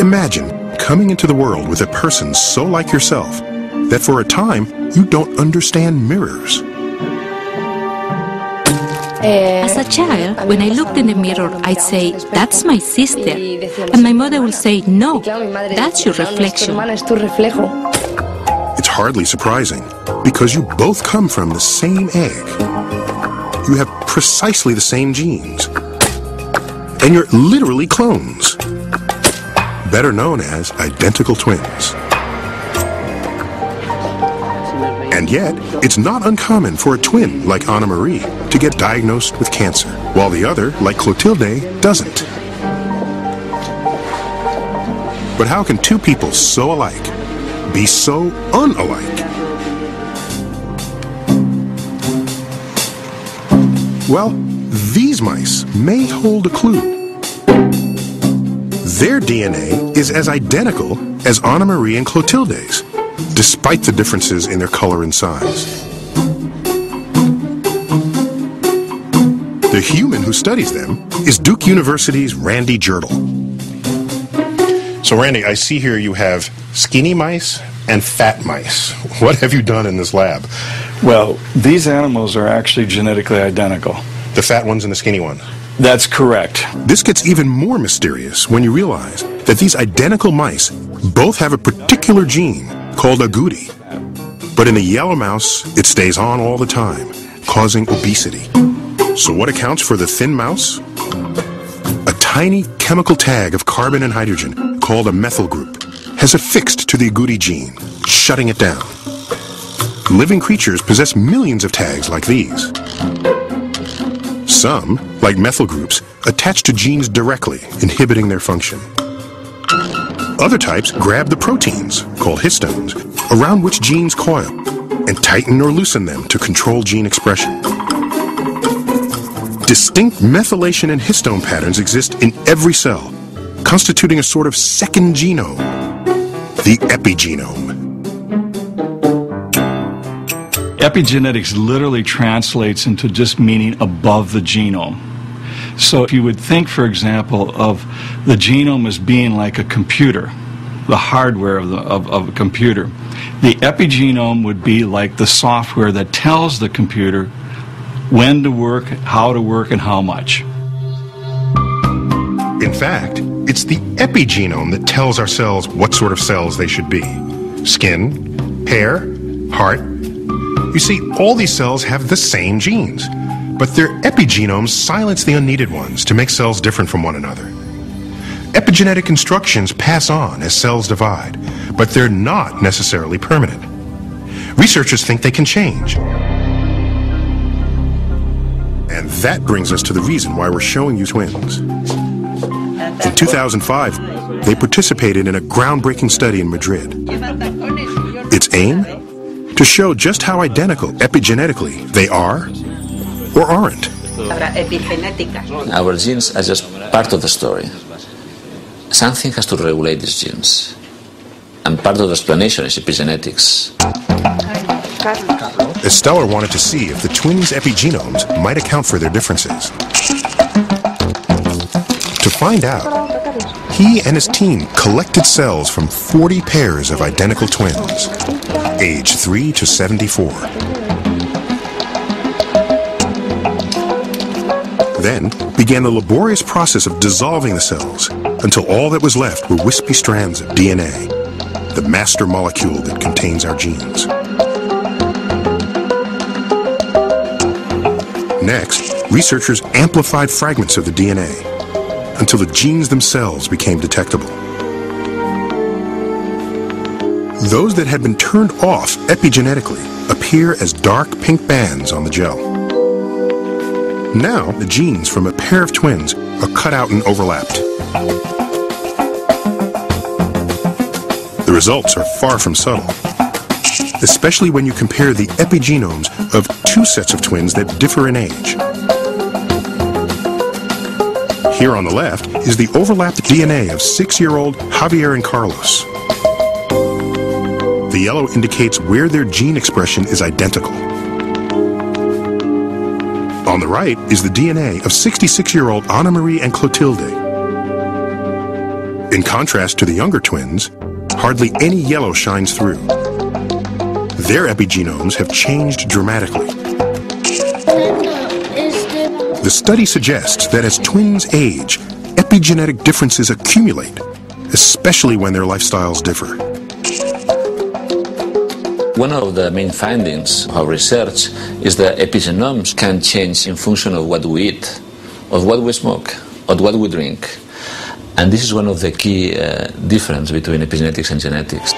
Imagine coming into the world with a person so like yourself that for a time you don't understand mirrors. Eh, as a child, when I looked in the mirror, I'd say, That's my sister. And my mother would say, No, that's your reflection. It's hardly surprising because you both come from the same egg. You have precisely the same genes. And you're literally clones, better known as identical twins. And yet, it's not uncommon for a twin like Anna Marie to get diagnosed with cancer, while the other, like Clotilde, doesn't. But how can two people so alike be so unalike? Well, these mice may hold a clue. Their DNA is as identical as Anna Marie and Clotilde's despite the differences in their color and size. The human who studies them is Duke University's Randy Jirtle. So, Randy, I see here you have skinny mice and fat mice. What have you done in this lab? Well, these animals are actually genetically identical. The fat ones and the skinny ones. That's correct. This gets even more mysterious when you realize that these identical mice both have a particular gene called agouti. But in the yellow mouse, it stays on all the time, causing obesity. So what accounts for the thin mouse? A tiny chemical tag of carbon and hydrogen called a methyl group has affixed to the agouti gene, shutting it down. Living creatures possess millions of tags like these. Some, like methyl groups, attach to genes directly, inhibiting their function. Other types grab the proteins, called histones, around which genes coil, and tighten or loosen them to control gene expression. Distinct methylation and histone patterns exist in every cell, constituting a sort of second genome, the epigenome. Epigenetics literally translates into just meaning above the genome. So if you would think, for example, of the genome as being like a computer, the hardware of, the, of, of a computer, the epigenome would be like the software that tells the computer when to work, how to work, and how much. In fact, it's the epigenome that tells our cells what sort of cells they should be skin, hair, heart. You see, all these cells have the same genes, but their epigenomes silence the unneeded ones to make cells different from one another. Epigenetic instructions pass on as cells divide, but they're not necessarily permanent. Researchers think they can change. And that brings us to the reason why we're showing you twins. In 2005, they participated in a groundbreaking study in Madrid. Its aim? To show just how identical epigenetically they are or aren't. Our genes are just part of the story. Something has to regulate these genes. And part of the explanation is epigenetics. Esteller wanted to see if the twins' epigenomes might account for their differences. To find out, he and his team collected cells from 40 pairs of identical twins, age 3 to 74. Then began the laborious process of dissolving the cells until all that was left were wispy strands of DNA, the master molecule that contains our genes. Next, researchers amplified fragments of the DNA until the genes themselves became detectable. Those that had been turned off epigenetically appear as dark pink bands on the gel. Now, the genes from a pair of twins are cut out and overlapped. The results are far from subtle, especially when you compare the epigenomes of two sets of twins that differ in age. Here on the left is the overlapped DNA of six-year-old Javier and Carlos. The yellow indicates where their gene expression is identical. On the right is the DNA of 66-year-old Anna Marie and Clotilde. In contrast to the younger twins, hardly any yellow shines through. Their epigenomes have changed dramatically. The study suggests that as twins age, epigenetic differences accumulate, especially when their lifestyles differ. One of the main findings of our research is that epigenomes can change in function of what we eat, of what we smoke, of what we drink. And this is one of the key uh, difference between epigenetics and genetics.